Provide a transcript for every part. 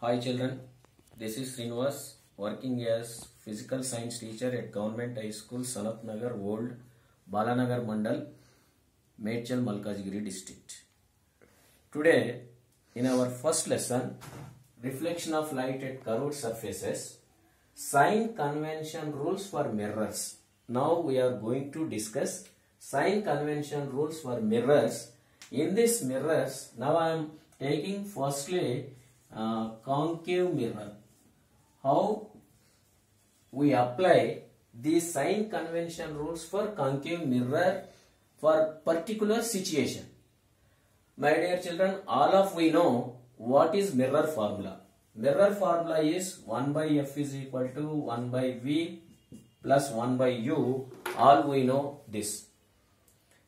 Hi children, this is Srinivas working as physical science teacher at Government High School Sanat Nagar Old Balanagar Mandal Medchal Malkajgiri district. Today in our first lesson reflection of light at curved surfaces sign convention rules for mirrors. Now we are going to discuss sign convention rules for mirrors. In this mirrors now I am taking firstly concave mirror. How we apply these sign convention rules for concave mirror for particular situation. My dear children, all of we know what is mirror formula. Mirror formula is 1 by f is equal to 1 by v plus 1 by u. All we know this.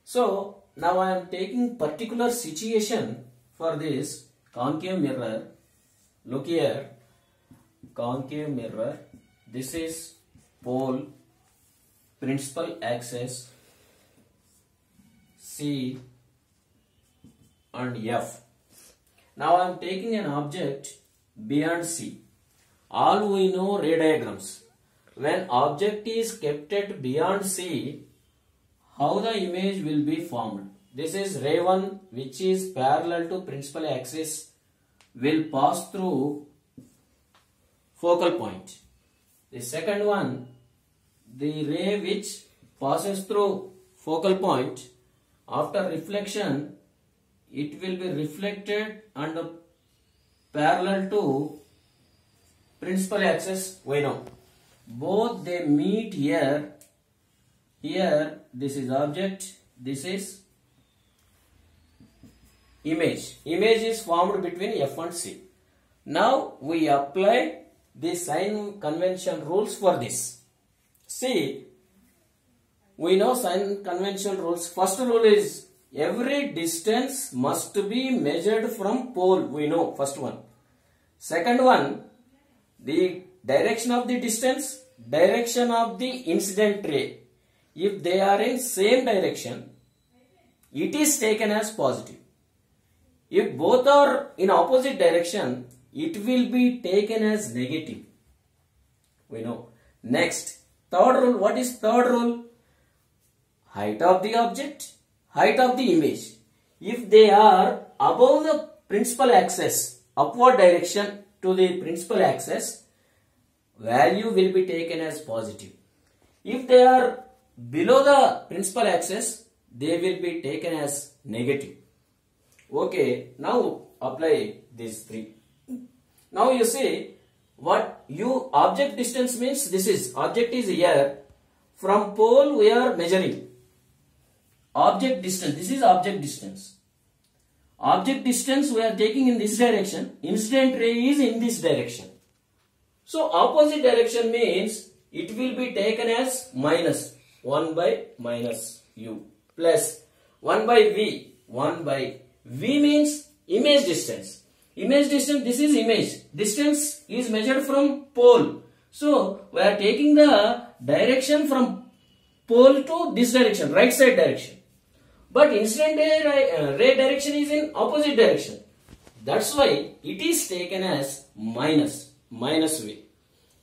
So, now I am taking particular situation for this concave mirror. Look here, concave mirror. This is pole, principal axis, C and F. Now I am taking an object beyond C. All we know ray diagrams. When object is kept at beyond C, how the image will be formed. This is ray 1 which is parallel to principal axis will pass through focal point. The second one, the ray which passes through focal point after reflection it will be reflected and parallel to principal axis we know both they meet here here this is object this is image. Image is formed between f and c. Now we apply the sign convention rules for this. See we know sign convention rules. First rule is every distance must be measured from pole. We know first one. Second one the direction of the distance direction of the incident ray. If they are in same direction it is taken as positive if both are in opposite direction it will be taken as negative. We know. Next third rule. What is third rule? Height of the object height of the image. If they are above the principal axis upward direction to the principal axis value will be taken as positive. If they are below the principal axis they will be taken as negative okay now apply these three. Now you see what you object distance means. This is object is here. From pole we are measuring. Object distance this is object distance. Object distance we are taking in this direction. Incident ray is in this direction. So opposite direction means it will be taken as minus 1 by minus u plus 1 by v 1 by v means image distance. Image distance this is image. Distance is measured from pole. So we are taking the direction from pole to this direction right side direction. But incident ray, uh, ray direction is in opposite direction. That's why it is taken as minus minus v.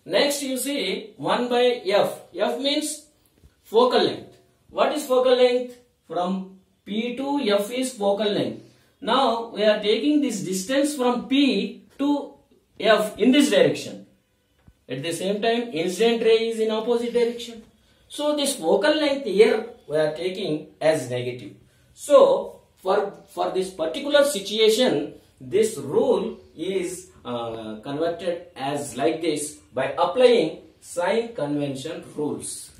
Next you see 1 by f. F means focal length. What is focal length? From p to f is focal length now we are taking this distance from P to F in this direction. At the same time, incident ray is in opposite direction. So this focal length here we are taking as negative. So for, for this particular situation, this rule is uh, converted as like this by applying sign convention rules.